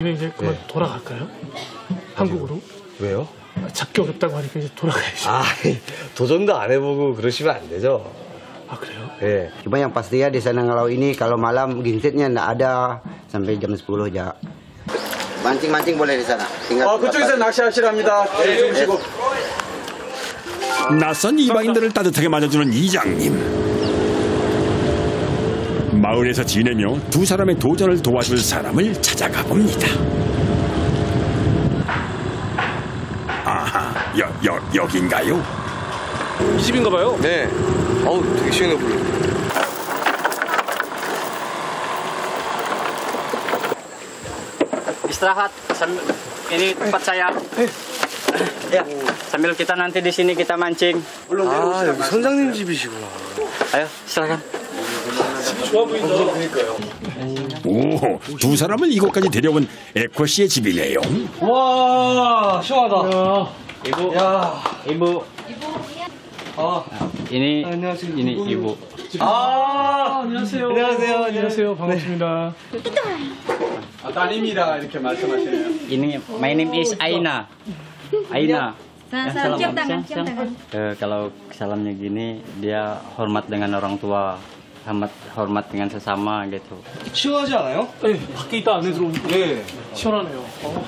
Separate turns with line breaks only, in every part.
이제 이제 그만 돌아갈까요? 한국으로?
왜요?
잡기 어렵다고 하니까 이제 돌아가야죠.
아, 도전도 안 해보고 그러시면 안 되죠.
아 그래요?
예.
Cuma yang pasti ya di sana kalau ini kalau malam gintitnya nggak ada sampai jam 10 aja. Mancing-mancing boleh di sana. Tinggal
아, 그쪽에서 낚시하시랍니다. 네, 주무시고.
낯선 이방인들을 따뜻하게 맞아주는 이장님. 마을에서 지내며 두 사람의 도전을 도와줄 사람을 찾아가 봅니다. 아하, 여, 여, 여긴가요?
이 집인가 봐요.
네. 어우, 되게 시원해 보여.
istirahat sambil ini tempat saya ya sambil kita nanti di sini kita mancing
아, 여기 선장님 집이시구나.
ayo silakan
오, 두 사람을 이곳까지 데려온 에코 씨의 집이네요.
와, 시원하다.
ibu
야,
ibu
아,
ini
안녕하세요.
ini ibu
아, 안녕하세요. 안녕하세요.
안녕하세요. 반갑습니다.
아, 딸입니다. 이렇게 말씀하시네요.
ini my name is Aina Aina
Salam, salam.
Eh, kalau salamnya gini dia hormat dengan orang tua hormat hormat dengan sesama gitu
시원하지 않아요?
네, 밖에 있다 안에 들어오니까
네.
시원하네요. 어.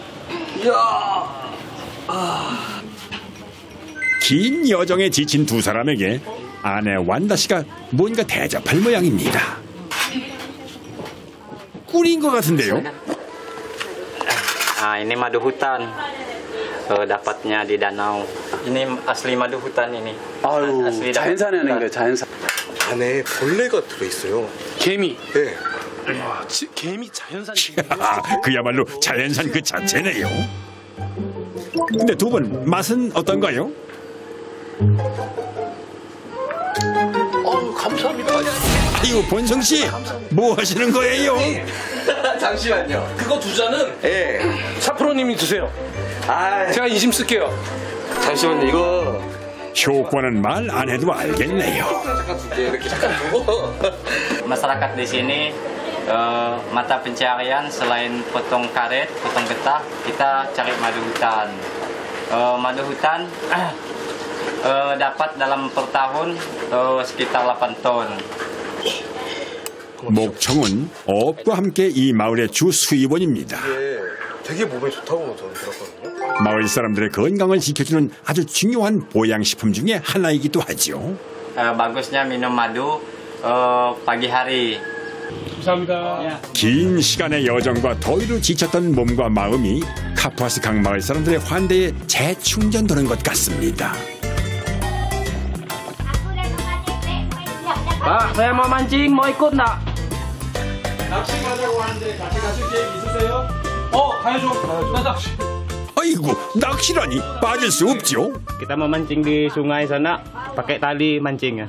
긴 여정에 지친 두 사람에게 아내 완다 씨가 뭔가 대접할 모양입니다. 꿀인 것 같은데요.
ah ini madu hutan Eh, dapatnya di danau ini asli madu hutan ini
아유,
asli
자연산에
hutan.
거예요, 자연산.
안에 벌레가 들어있어요.
개미.
네.
와, 지, 개미 자연산.
그야말로 자연산 그 자체네요. 근데 두 분 맛은 어떤가요?
어우, 감사합니다.
아유 본성 씨 뭐 하시는 거예요?
잠시만요.
그거 두 잔은
예.
사프로님이 드세요.
아,
제가 인심 쓸게요.
잠시만요. 이거
효과는 말 안 해도 알겠네요.
masyarakat di sini eh, mata pencarian selain potong karet, potong getah, kita cari madu hutan. Eh, madu hutan eh, dapat dalam per tahun eh, sekitar 8 ton.
목청은 업과 함께 이 마을의 주 수입원입니다.
되게 몸에 좋다고 저는 들었거든요.
마을 사람들의 건강을 지켜주는 아주 중요한 보양식품 중에 하나이기도 하죠.
Eh, bagusnya minum madu eh, pagi hari.
감사합니다.
긴 시간의 여정과 더위로 지쳤던 몸과 마음이 카푸아스 강 마을 사람들의 환대에 재충전되는 것 같습니다.
Pak, saya mau mancing, mau ikut enggak?
낚시 가자고 하는데 같이 가실 계획 있으세요? 어, 가야죠. 나 낚시.
아이고 낚시라니 빠질 수 없죠.
Kita mau mancing di sungai sana, pakai tali mancing ya.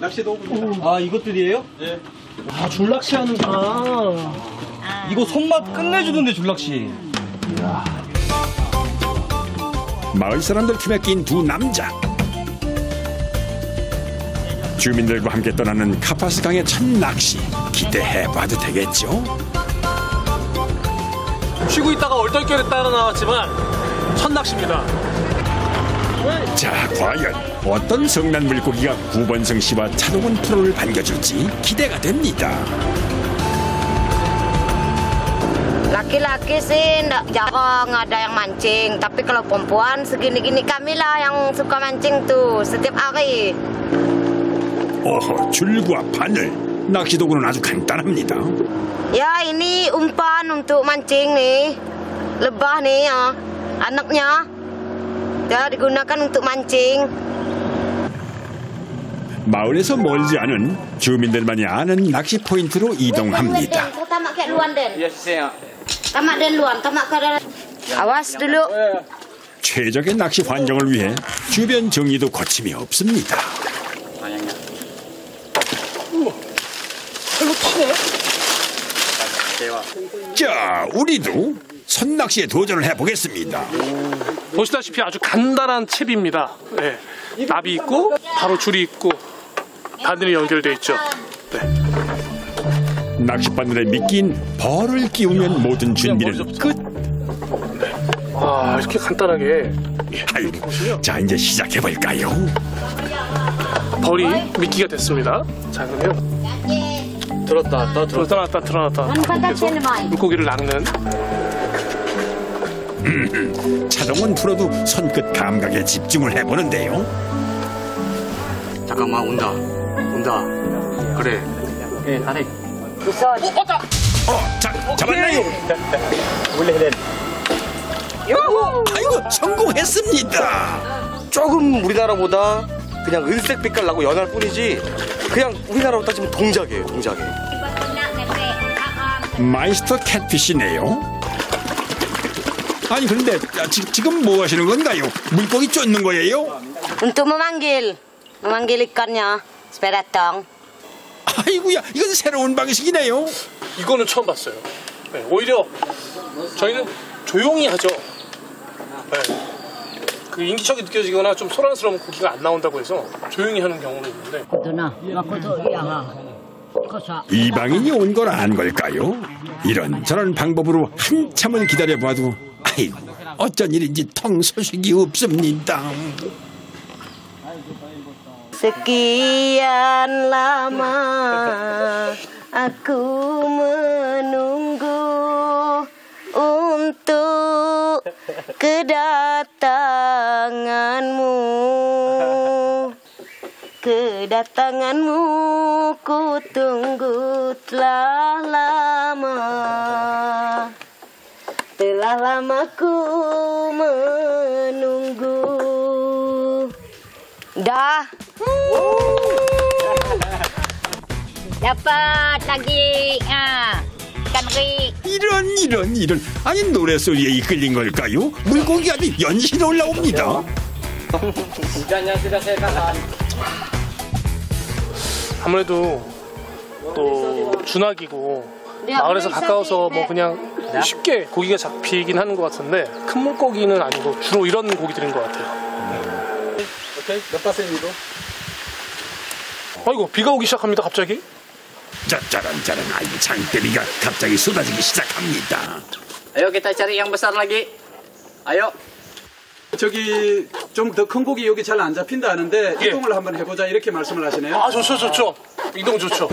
낚시도 오고. 아, 이것들이에요? 네.
아 줄낚시 하는구나.
이거 손맛 끝내주던데, 줄낚시.
마을 사람들 틈에 낀 두 남자. 주민들과 함께 떠나는 카파스 강의 첫 낚시 기대해봐도 되겠죠?
쉬고 있다가 얼떨결에 따라 나왔지만 첫 낚시입니다.
자, 과연 어떤 성난 물고기가 구본성 씨와 차동원 프로를 반겨줄지 기대가 됩니다.
Laki-laki sih jarang ada yang mancing, tapi kalau perempuan segini-gini kami lah yang suka mancing tuh setiap hari.
어허, 줄과 바늘. 낚시 도구는 아주 간단합니다.
Ya ini umpan untuk mancing nih, lebah nih ya, anaknya. Ya digunakan untuk mancing.
마을에서 멀지 않은 주민들만이 아는 낚시 포인트로 이동합니다. 최적의 낚시 환경을 위해 주변 정리도 거침이 없습니다.
Dewa.
자, 우리도 선낚시에 도전을 해보겠습니다.
보시다시피 아주 간단한 칩입니다. 네. 납이 있고 바로 줄이 있고 바늘이 연결돼 있죠. 네.
낚싯바늘에 미낀 벌을 끼우면 모든 준비는 끝.
아, 이렇게 간단하게.
아이고, 자 이제 시작해 볼까요?
벌이 미끼가 됐습니다. 자, 그러면.
들었다 놨다 들었다.
드러났다, 드러났다. 계속 물고기를 낚는.
차동원 프로도 손끝 감각에 집중을 해보는데요.
잠깐만 온다. 온다. 그래.
어, 자, 잡았나요? 아이고, 성공했습니다.
조금 우리나라보다 그냥 은색 빛깔 나고 연할 뿐이지 그냥 우리나라로 따지면 동자개예요 동자개예요
마이스터 catfish네요. 아니 그런데 지, 지금 뭐 하시는 건가요? 물고기 쫓는 거예요?
Untuk memanggil. Memanggil ikannya. Supaya datang.
아이고야, 이건 새로운 방식이네요.
이거는 처음 봤어요. 네, 오히려 저희는 조용히 하죠. 네. 그 인기척이 느껴지거나 좀 소란스러운 고기가 안 나온다고 해서 조용히 하는 경우는 있는데
이방인이 온 걸 안 걸까요? 이런 저런 방법으로 한참을 기다려봐도 아이고 어쩐 일인지 통 소식이 없습니다.
Sekian lama aku menunggu untuk kedatanganmu. Kedatanganmu ku tunggu telah lama. Telah lama ku menunggu. Dah.
Dapat lagi. Ha. Meri.
이런 이런 이런 아니 노래 소리에 이끌린 걸까요? 물고기 아주 연신 올라옵니다.
아무래도 또 준하기고 마을에서 가까워서 뭐 그냥 쉽게 고기가 잡히긴 하는 것 같은데 큰 물고기는 아니고 주로 이런 고기들인 것 같아요. 아이고 비가 오기 시작합니다 갑자기.
짜짜란 짜란 아이고 장대비가 갑자기 쏟아지기 시작합니다.
Ayo kita cari yang besar lagi. Ayo.
저기 좀 더 큰 고기 여기 잘 안 잡힌다 하는데
예.
이동을 한번 해보자 이렇게 말씀을 하시네요.
아 좋죠 좋죠. 이동 좋죠.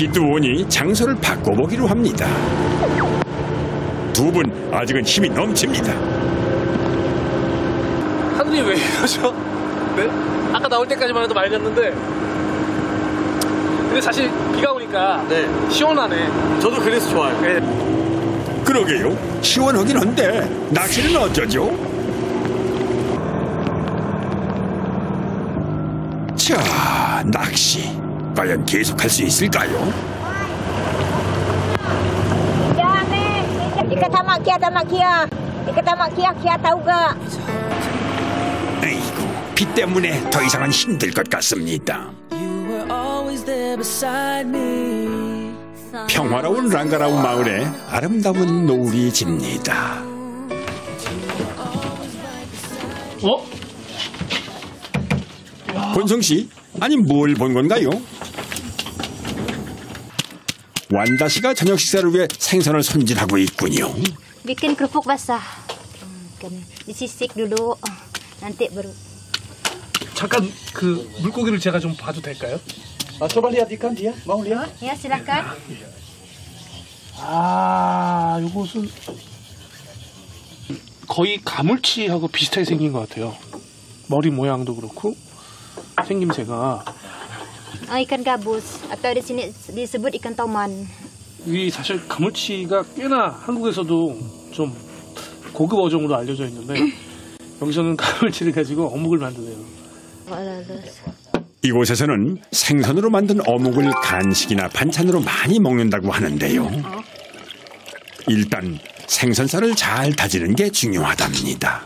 오니 장소를 바꿔보기로 합니다. 두 분 아직은 힘이 넘칩니다.
하늘이 왜 이러죠? 네? 아까 나올 때까지만 해도 맑았는데 근데 사실 비가 오니까
네
시원하네.
저도 그래서 좋아요
네.
그러게요. 시원하긴 한데 낚시는 어쩌죠? 자, 낚시 과연 계속할 수 있을까요?
Ikan tamak kia, tamak kia. Ikan tamak kia, kia tahu gak?
아이고, 비 때문에 더 이상은 힘들 것 같습니다. 평화로운 랑가라우 마을에 아름다운 노을이 집니다.
어?
본성 씨, 아니 뭘 본 건가요? 완다 씨가 저녁 식사를 위해 생선을 손질하고 있군요.
Bikin kerupuk basah. Kan disisik dulu. Nanti baru.
잠깐 그 물고기를 제가 좀 봐도 될까요?
아, coba lihat ikan dia, mau lihat?
Ya, silakan.
아, 요것은 거의 가물치하고 비슷하게 생긴 것 같아요. 머리 모양도 그렇고 생김새가
Oh, ikan gabus atau di sini disebut ikan toman.
이 사실 가물치가 꽤나 한국에서도 좀 고급 어종으로 알려져 있는데 여기서는 가물치를 가지고 어묵을 만드네요.
이곳에서는 생선으로 만든 어묵을 간식이나 반찬으로 많이 먹는다고 하는데요. 일단 생선살을 잘 다지는 게 중요하답니다.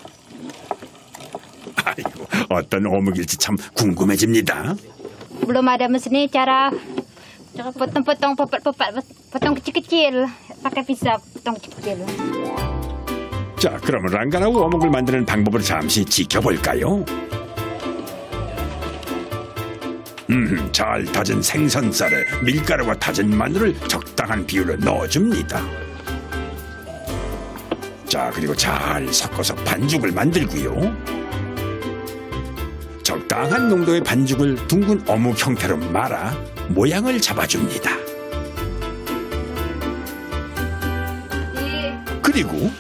아이고, 어떤 어묵일지 참 궁금해집니다.
Belum ada mesin cara potong-potong potong kecil-kecil pakai pisau potong kecil-kecil.
자, 그럼 랑가라우 어묵을 만드는 방법을 잠시 지켜볼까요? 음, 잘 다진 생선살에 밀가루와 다진 마늘을 적당한 비율로 넣어줍니다. 자, 그리고 잘 섞어서 반죽을 만들고요. 적당한 농도의 반죽을 둥근 어묵 형태로 말아 모양을 잡아줍니다. 그리고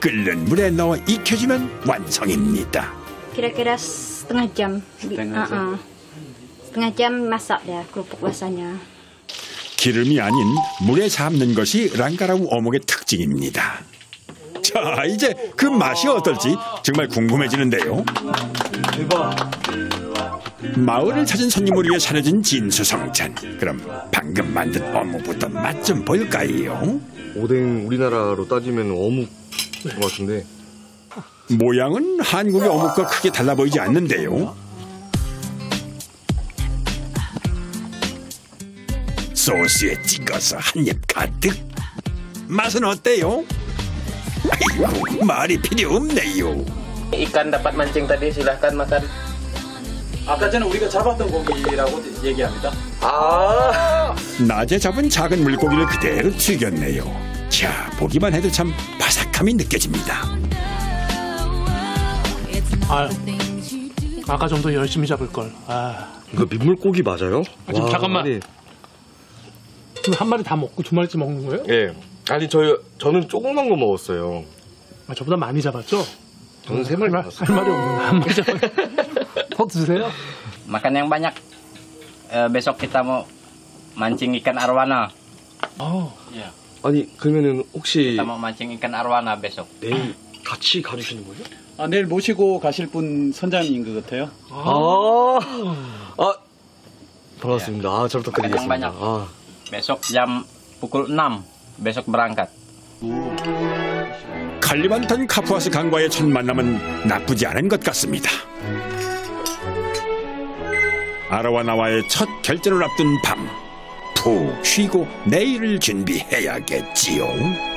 끓는 물에 넣어 익혀주면 완성입니다.
Kira-kira setengah jam.
Setengah jam.
Setengah jam masak dia kerupuk basahnya.
기름이 아닌 물에 삶는 것이 랑가라우 어묵의 특징입니다. 자, 이제 그 맛이 어떨지 정말 궁금해지는데요. 마을을 찾은 손님을 위해 차려진 진수성찬. 그럼 방금 만든 어묵부터 맛 좀 볼까요?
오뎅 우리나라로 따지면 어묵 같은데
모양은 한국의 어묵과 크게 달라 보이지 않는데요. 소스에 찍어서 한 입 가득. 맛은 어때요? 아이고, 말이 필요 없네요.
ikan dapat mancing tadi silahkan makan.
아까 전에 우리가 잡았던 고기라고 얘기합니다.
아
낮에 잡은 작은 물고기를 그대로 튀겼네요. 자, 보기만 해도 참 바삭함이 느껴집니다.
아, 아까 좀 더 열심히 잡을 걸. 아,
이거 민물고기 맞아요?
아, 지금 잠깐만.
아니,
그럼 한 마리 다 먹고 두 마리씩 먹는 거예요?
예 아니 저희 저는 조그만 거 먹었어요
아, 저보다 많이 잡았죠?
저는 세 마리 먹었어요
할 말이 없는데 한 마리 잡았. 더 드세요.
Makan yang banyak. Eh, besok kita mau mancing ikan arwana.
어,
Iya.
아니 그러면은 혹시
Kita mau mancing ikan arwana besok.
내일 같이 가주시는 거예요?
아, 내일 모시고 가실 분 선장인 것 같아요.
아, 아 반갑습니다. 아, 잘 부탁드리겠습니다.
banyak.
아,
Besok jam pukul 6 besok berangkat.
칼리만탄 카푸아스 강과의 첫 만남은 나쁘지 않은 것 같습니다. 아라와 나와의 첫 결전을 앞둔 밤, 푹 쉬고 내일을 준비해야겠지요.